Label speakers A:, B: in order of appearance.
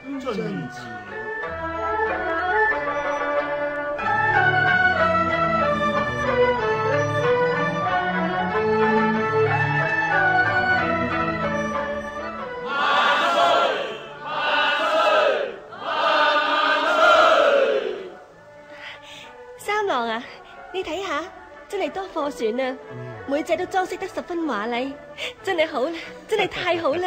A: 万岁！万岁！万万岁！三
B: 郎
C: 啊，你
D: 睇下，
B: 真系多
E: 货船啊，
D: 每只都装饰得十分华丽，真系好啦，真系太好啦！